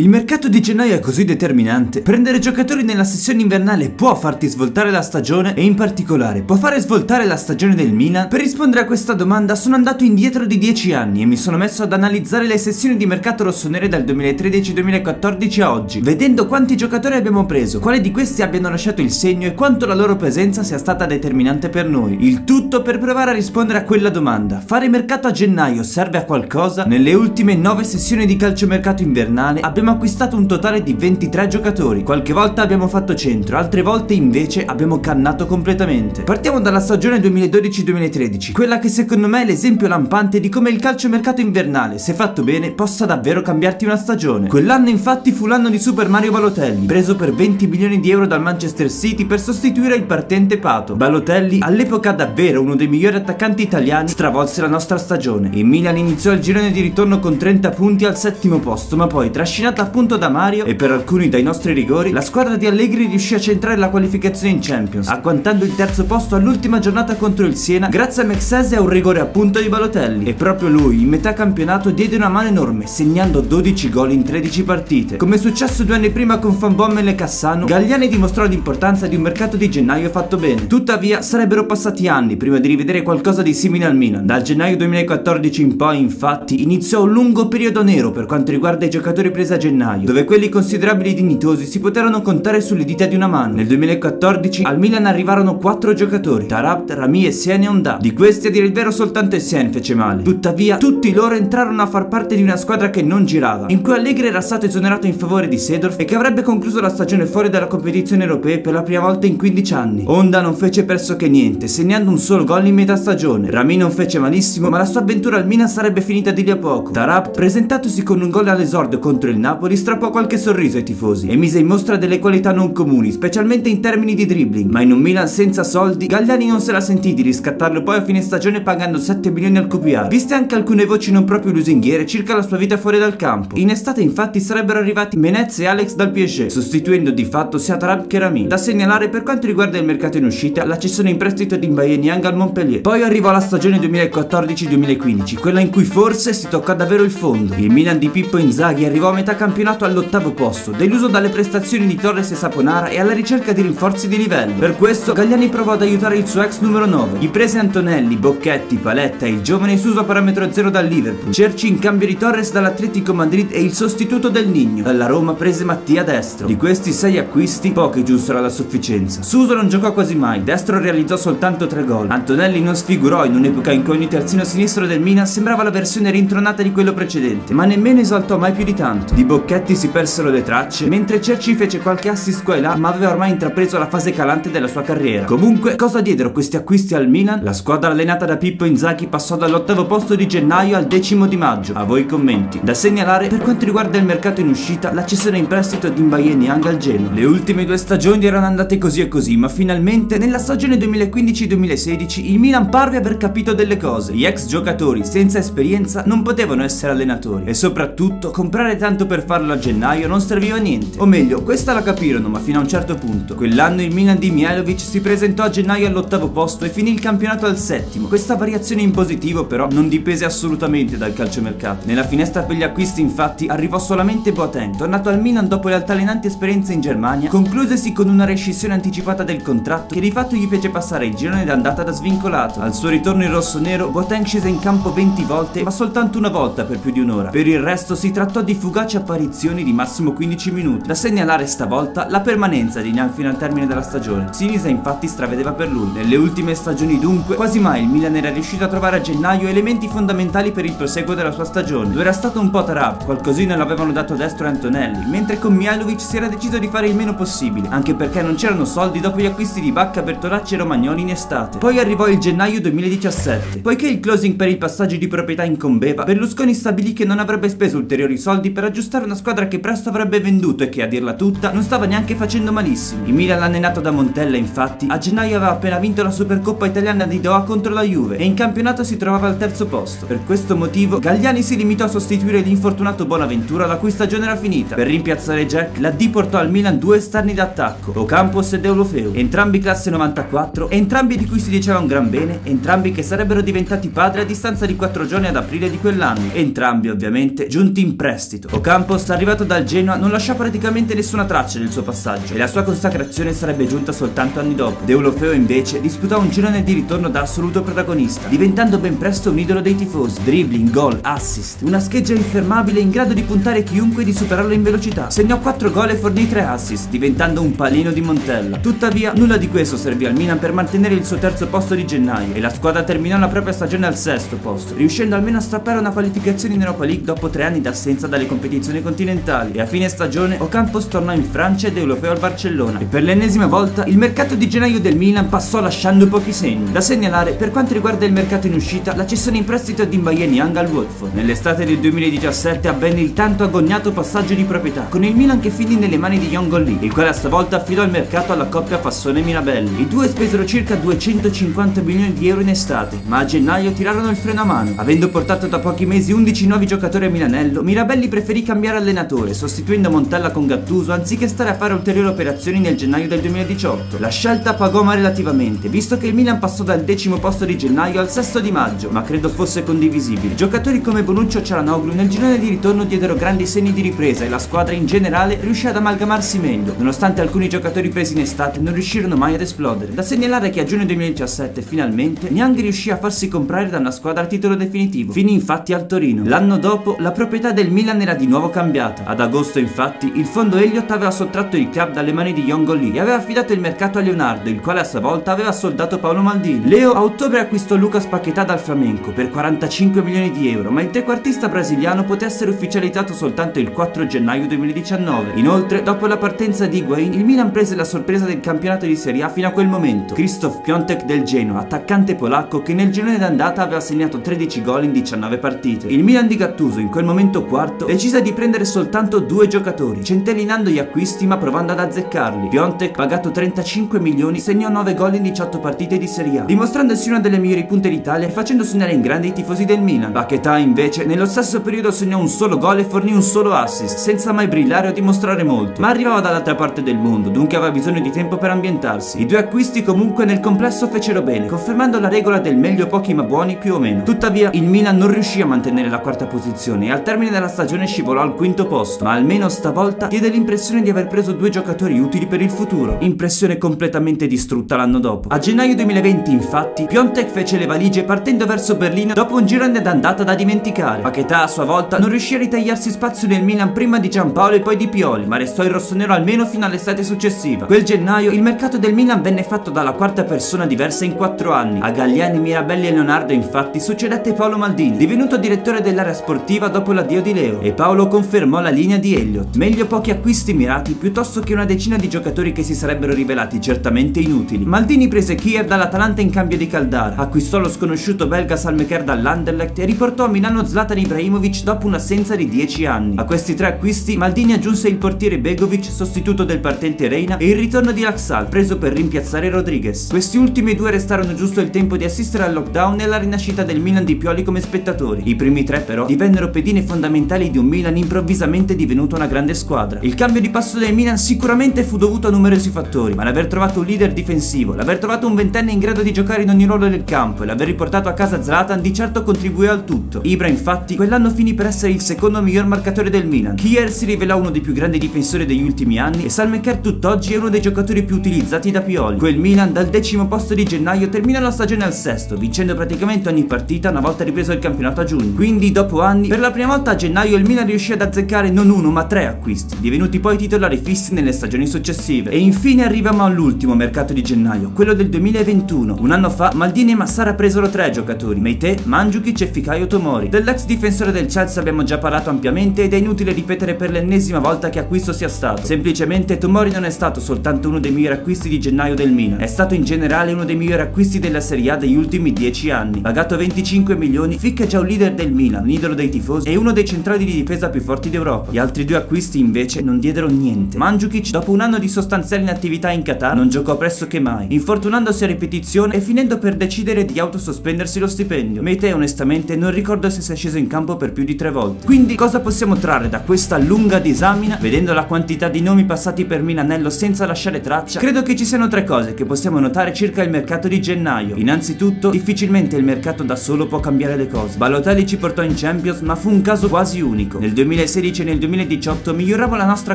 Il mercato di gennaio è così determinante. Prendere giocatori nella sessione invernale può farti svoltare la stagione e in particolare può fare svoltare la stagione del Milan? Per rispondere a questa domanda sono andato indietro di 10 anni e mi sono messo ad analizzare le sessioni di mercato rossonere dal 2013-2014 a oggi, vedendo quanti giocatori abbiamo preso, quali di questi abbiano lasciato il segno e quanto la loro presenza sia stata determinante per noi. Il tutto per provare a rispondere a quella domanda. Fare mercato a gennaio serve a qualcosa? Nelle ultime 9 sessioni di calciomercato invernale abbiamo abbiamo acquistato un totale di 23 giocatori. Qualche volta abbiamo fatto centro, altre volte invece abbiamo cannato completamente. Partiamo dalla stagione 2012-2013, quella che secondo me è l'esempio lampante di come il calciomercato invernale, se fatto bene, possa davvero cambiarti una stagione. Quell'anno infatti fu l'anno di Super Mario Balotelli, preso per 20 milioni di euro dal Manchester City per sostituire il partente Pato. Balotelli, all'epoca davvero uno dei migliori attaccanti italiani, stravolse la nostra stagione. Il Milan iniziò il girone di ritorno con 30 punti al settimo posto, ma poi trascinato segnata appunto da Mario e per alcuni dai nostri rigori, la squadra di Allegri riuscì a centrare la qualificazione in Champions, agguantando il terzo posto all'ultima giornata contro il Siena grazie a Mexese e a un rigore appunto di Balotelli. E proprio lui, in metà campionato, diede una mano enorme, segnando 12 gol in 13 partite. Come è successo due anni prima con Van Bommel e Cassano, Galliani dimostrò l'importanza di un mercato di gennaio fatto bene. Tuttavia, sarebbero passati anni prima di rivedere qualcosa di simile al Milan. Dal gennaio 2014 in poi, infatti, iniziò un lungo periodo nero per quanto riguarda i giocatori presi a gennaio, dove quelli considerabili e dignitosi si poterono contare sulle dita di una mano. Nel 2014 al Milan arrivarono 4 giocatori, Tarabt, Rami, Essien e Onda. Di questi a dire il vero soltanto Essien fece male. Tuttavia, tutti loro entrarono a far parte di una squadra che non girava, in cui Allegri era stato esonerato in favore di Sedorf e che avrebbe concluso la stagione fuori dalla competizione europea per la prima volta in 15 anni. Onda non fece pressoché niente, segnando un solo gol in metà stagione. Rami non fece malissimo, ma la sua avventura al Milan sarebbe finita di lì a poco. Tarabt, presentatosi con un gol all'esordio contro il Napoli, strappò qualche sorriso ai tifosi e mise in mostra delle qualità non comuni, specialmente in termini di dribbling, ma in un Milan senza soldi, Gagliani non se la sentì di riscattarlo poi a fine stagione pagando 7 milioni al QPR, viste anche alcune voci non proprio lusinghiere circa la sua vita fuori dal campo. In estate infatti sarebbero arrivati Menez e Alex dal PSG, sostituendo di fatto sia Tarab che Rami. Da segnalare per quanto riguarda il mercato in uscita, la cessione in prestito di Mbaye Niang al Montpellier. Poi arrivò la stagione 2014-2015, quella in cui forse si toccò davvero il fondo. Il Milan di Pippo Inzaghi arrivò a metà campionato all'ottavo all'ottavo posto, deluso dalle prestazioni di Torres e Saponara e alla ricerca di rinforzi di livello. Per questo Gagliani provò ad aiutare il suo ex numero 9. Gli prese Antonelli, Bocchetti, Paletta e il giovane Suso a parametro 0 dal Liverpool. Cerci in cambio di Torres dall'Atletico Madrid e il sostituto del Nigno. Dalla Roma prese Mattia Destro. Di questi sei acquisti, pochi giunsero alla sufficienza. Suso non giocò quasi mai, Destro realizzò soltanto 3 gol. Antonelli non sfigurò in un'epoca in cui ogni terzino sinistro del Milan sembrava la versione rintronata di quello precedente, ma nemmeno esaltò mai più di tanto. Di Bocchetti si perse persero le tracce, mentre Cerci fece qualche assist qua e là, ma aveva ormai intrapreso la fase calante della sua carriera. Comunque, cosa diedero questi acquisti al Milan? La squadra allenata da Pippo Inzaghi passò dall'ottavo posto di gennaio al decimo di maggio. A voi i commenti. Da segnalare, per quanto riguarda il mercato in uscita, la cessione in prestito di Mbaye Niang al Genoa. Le ultime due stagioni erano andate così e così, ma finalmente, nella stagione 2015-2016, il Milan parve aver capito delle cose. Gli ex giocatori senza esperienza non potevano essere allenatori e soprattutto comprare tanto per farlo a gennaio non serviva a niente. O meglio, questa la capirono, ma fino a un certo punto. Quell'anno il Milan di Mihailovic si presentò a gennaio all'ottavo posto e finì il campionato al settimo. Questa variazione in positivo però non dipese assolutamente dal calciomercato. Nella finestra per gli acquisti infatti arrivò solamente Boateng, tornato al Milan dopo le altalenanti esperienze in Germania, conclusesi con una rescissione anticipata del contratto che di fatto gli fece passare il girone d'andata da svincolato. Al suo ritorno in rosso-nero, Boateng scese in campo 20 volte, ma soltanto una volta per più di un'ora. Per il resto si trattò di fugaci apparizioni di massimo 15 minuti. Da segnalare stavolta la permanenza di Niang fino al termine della stagione. Sinisa infatti stravedeva per lui. Nelle ultime stagioni dunque quasi mai il Milan era riuscito a trovare a gennaio elementi fondamentali per il proseguo della sua stagione. Lo era stato un po' Tarab, qualcosina l'avevano dato destro e Antonelli, mentre con Mihailovic si era deciso di fare il meno possibile, anche perché non c'erano soldi dopo gli acquisti di Bacca, Bertolacci e Romagnoli in estate. Poi arrivò il gennaio 2017. Poiché il closing per il passaggio di proprietà incombeva, Berlusconi stabilì che non avrebbe speso ulteriori soldi per aggiustare una squadra che presto avrebbe venduto e che a dirla tutta non stava neanche facendo malissimo. Il Milan allenato da Montella infatti a gennaio aveva appena vinto la Supercoppa italiana di Doha contro la Juve e in campionato si trovava al terzo posto. Per questo motivo Gagliani si limitò a sostituire l'infortunato Bonaventura la cui stagione era finita. Per rimpiazzare Jack la D portò al Milan due esterni d'attacco, Ocampos e Deulofeu, entrambi classe 94, entrambi di cui si diceva un gran bene, entrambi che sarebbero diventati padri a distanza di 4 giorni ad aprile di quell'anno, entrambi ovviamente giunti in prestito. Ocampos Ocampos, arrivato dal Genoa, non lasciò praticamente nessuna traccia del suo passaggio e la sua consacrazione sarebbe giunta soltanto anni dopo. Deulofeo invece disputò un girone di ritorno da assoluto protagonista, diventando ben presto un idolo dei tifosi. Dribbling, gol, assist, una scheggia infermabile in grado di puntare chiunque e di superarlo in velocità. Segnò 4 gol e fornì 3 assist, diventando un palino di Montella. Tuttavia, nulla di questo servì al Milan per mantenere il suo terzo posto di gennaio e la squadra terminò la propria stagione al sesto posto, riuscendo almeno a strappare una qualificazione in Europa League dopo 3 anni d'assenza dalle competizioni continentali e a fine stagione Ocampos tornò in Francia ed europeo al Barcellona e per l'ennesima volta il mercato di gennaio del Milan passò lasciando pochi segni. Da segnalare per quanto riguarda il mercato in uscita la cessione in prestito di Mbaye Niang al Watford. Nell'estate del 2017 avvenne il tanto agognato passaggio di proprietà con il Milan che finì nelle mani di Young Lee, il quale a stavolta affidò il mercato alla coppia Fassone Mirabelli. I due spesero circa 250 milioni di euro in estate, ma a gennaio tirarono il freno a mano. Avendo portato da pochi mesi 11 nuovi giocatori a Milanello, Mirabelli preferì cambiare allenatore, sostituendo Montella con Gattuso anziché stare a fare ulteriori operazioni nel gennaio del 2018. La scelta pagò ma relativamente, visto che il Milan passò dal decimo posto di gennaio al sesto di maggio, ma credo fosse condivisibile. Giocatori come Bonuccio Cialanoglu nel girone di ritorno diedero grandi segni di ripresa e la squadra in generale riuscì ad amalgamarsi meglio, nonostante alcuni giocatori presi in estate non riuscirono mai ad esplodere. Da segnalare che a giugno 2017 finalmente Niang riuscì a farsi comprare da una squadra a titolo definitivo, finì infatti al Torino. L'anno dopo la proprietà del Milan era di nuovo cambiata. Ad agosto infatti il fondo Elliott aveva sottratto il club dalle mani di Yongo Lee e aveva affidato il mercato a Leonardo, il quale a sua volta aveva soldato Paolo Maldini. Leo a ottobre acquistò Lucas Paquetá dal Flamenco per 45 milioni di euro, ma il trequartista brasiliano poté essere ufficializzato soltanto il 4 gennaio 2019. Inoltre, dopo la partenza di Higuain, il Milan prese la sorpresa del campionato di Serie A fino a quel momento. Krzysztof Piontek del Genoa, attaccante polacco che nel girone d'andata aveva segnato 13 gol in 19 partite. Il Milan di Gattuso, in quel momento quarto, decise di prendere soltanto due giocatori, centellinando gli acquisti ma provando ad azzeccarli. Piontek, pagato 35 milioni, segnò 9 gol in 18 partite di Serie A, dimostrandosi una delle migliori punte d'Italia e facendo sognare in grande i tifosi del Milan. Paquetà invece nello stesso periodo segnò un solo gol e fornì un solo assist, senza mai brillare o dimostrare molto, ma arrivava dall'altra parte del mondo, dunque aveva bisogno di tempo per ambientarsi. I due acquisti comunque nel complesso fecero bene, confermando la regola del meglio pochi ma buoni più o meno. Tuttavia il Milan non riuscì a mantenere la quarta posizione e al termine della stagione scivolò al quinto posto, ma almeno stavolta diede l'impressione di aver preso due giocatori utili per il futuro. Impressione completamente distrutta l'anno dopo. A gennaio 2020 infatti Piontek fece le valigie partendo verso Berlino dopo un girone d'andata da dimenticare. Paquetà a sua volta non riuscì a ritagliarsi spazio nel Milan prima di Giampaolo e poi di Pioli, ma restò in rossonero almeno fino all'estate successiva. Quel gennaio il mercato del Milan venne fatto dalla quarta persona diversa in quattro anni. A Galliani, Mirabelli e Leonardo infatti succedette Paolo Maldini, divenuto direttore dell'area sportiva dopo l'addio di Leo, e Paolo confermò la linea di Elliott. Meglio pochi acquisti mirati piuttosto che una decina di giocatori che si sarebbero rivelati certamente inutili. Maldini prese Kier dall'Atalanta in cambio di Caldara, acquistò lo sconosciuto belga Salmeker dall'Anderlecht e riportò a Milano Zlatan Ibrahimovic dopo un'assenza di 10 anni. A questi tre acquisti Maldini aggiunse il portiere Begovic, sostituto del partente Reina, e il ritorno di Laxal, preso per rimpiazzare Rodriguez. Questi ultimi due restarono giusto il tempo di assistere al lockdown e alla rinascita del Milan di Pioli come spettatori. I primi tre però divennero pedine fondamentali di un Milan improvvisamente divenuto una grande squadra. Il cambio di passo del Milan sicuramente fu dovuto a numerosi fattori, ma l'aver trovato un leader difensivo, l'aver trovato un ventenne in grado di giocare in ogni ruolo del campo e l'aver riportato a casa Zlatan di certo contribuì al tutto. Ibra infatti quell'anno finì per essere il secondo miglior marcatore del Milan. Kier si rivelò uno dei più grandi difensori degli ultimi anni e Salmeker tutt'oggi è uno dei giocatori più utilizzati da Pioli. Quel Milan dal decimo posto di gennaio termina la stagione al sesto, vincendo praticamente ogni partita una volta ripreso il campionato a giugno. Quindi dopo anni, per la prima volta a gennaio il Milan riuscì ad azzeccare non uno ma tre acquisti, divenuti poi titolari fissi nelle stagioni successive. E infine arriviamo all'ultimo mercato di gennaio, quello del 2021. Un anno fa Maldini e Massara presero tre giocatori, Meite, Mandzukic e Fikayo Tomori. Dell'ex difensore del Chelsea abbiamo già parlato ampiamente ed è inutile ripetere per l'ennesima volta che acquisto sia stato. Semplicemente Tomori non è stato soltanto uno dei migliori acquisti di gennaio del Milan, è stato in generale uno dei migliori acquisti della Serie A degli ultimi 10 anni. Pagato 25 milioni, Fick è già un leader del Milan, un idolo dei tifosi e uno dei centrali di difesa più forti d'Europa. Gli altri due acquisti invece non diedero niente. Mandzukic dopo un anno di sostanziale inattività in Qatar non giocò pressoché mai, infortunandosi a ripetizione e finendo per decidere di autosospendersi lo stipendio. Mete onestamente non ricordo se sia sceso in campo per più di tre volte. Quindi cosa possiamo trarre da questa lunga disamina? Vedendo la quantità di nomi passati per Milanello senza lasciare traccia, credo che ci siano tre cose che possiamo notare circa il mercato di gennaio. Innanzitutto, difficilmente il mercato da solo può cambiare le cose. Balotelli ci portò in Champions, ma fu un caso quasi unico. Nel 2016 e nel 2018 miglioravo la nostra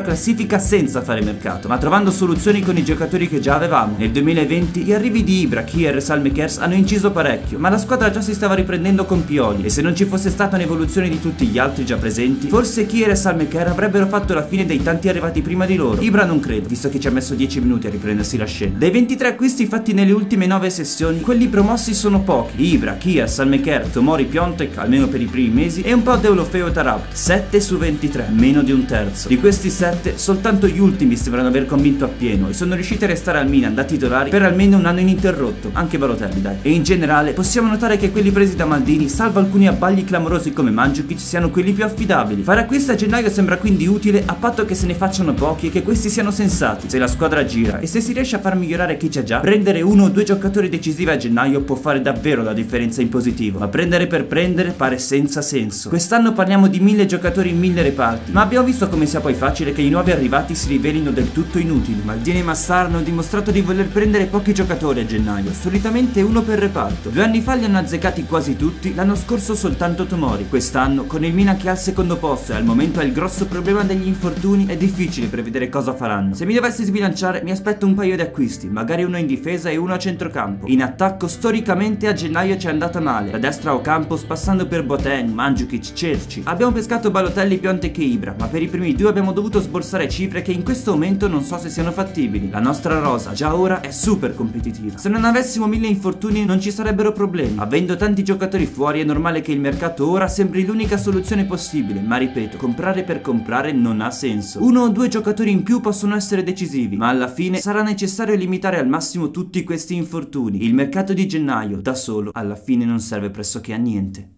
classifica senza fare mercato, ma trovando soluzioni con i giocatori che già avevamo. Nel 2020 gli arrivi di Ibra, Kier e Salmekers hanno inciso parecchio, ma la squadra già si stava riprendendo con Pioli e se non ci fosse stata un'evoluzione di tutti gli altri già presenti, forse Kier e Salmeker avrebbero fatto la fine dei tanti arrivati prima di loro. Ibra non credo, visto che ci ha messo 10 minuti a riprendersi la scena. Dei 23 acquisti fatti nelle ultime 9 sessioni, quelli promossi sono pochi. Ibra, Kier, Salmeker, Tomori, Piontek, almeno per i primi mesi, e un po' Deulofeo Tarab. 7 su 23, meno di un terzo. Di questi 7, soltanto gli ultimi sembrano aver convinto appieno e sono riusciti a restare al Milan da titolari per almeno un anno ininterrotto, anche Balotelli dai. E in generale possiamo notare che quelli presi da Maldini, salvo alcuni abbagli clamorosi come Mandzukic, siano quelli più affidabili. Fare acquisti a gennaio sembra quindi utile a patto che se ne facciano pochi e che questi siano sensati. Se la squadra gira e se si riesce a far migliorare chi c'è già, prendere uno o due giocatori decisivi a gennaio può fare davvero la differenza in positivo, ma prendere per prendere pare senza senso. Quest'anno parliamo di mille giocatori in mille reparti, ma abbiamo visto come sia poi facile che i nuovi arrivati si rivelino del tutto inutili. Maldini e Massar hanno dimostrato di voler prendere pochi giocatori a gennaio, solitamente uno per reparto. Due anni fa li hanno azzeccati quasi tutti, l'anno scorso soltanto Tomori. Quest'anno, con il Milan che è al secondo posto e al momento ha il grosso problema degli infortuni, è difficile prevedere cosa faranno. Se mi dovessi sbilanciare, mi aspetto un paio di acquisti, magari uno in difesa e uno a centrocampo. In attacco, storicamente a gennaio ci è andata male, da destra o Campos passando per Boten, Mandzukic, Cerci. Abbiamo pescato Balotelli, Piontek e Ibra, ma per i primi due abbiamo dovuto sborsare cifre che in questo momento non so se siano fattibili. La nostra rosa, già ora, è super competitiva. Se non avessimo mille infortuni non ci sarebbero problemi. Avendo tanti giocatori fuori è normale che il mercato ora sembri l'unica soluzione possibile, ma ripeto, comprare per comprare non ha senso. Uno o due giocatori in più possono essere decisivi, ma alla fine sarà necessario limitare al massimo tutti questi infortuni. Il mercato di gennaio, da solo, alla fine non serve pressoché a niente.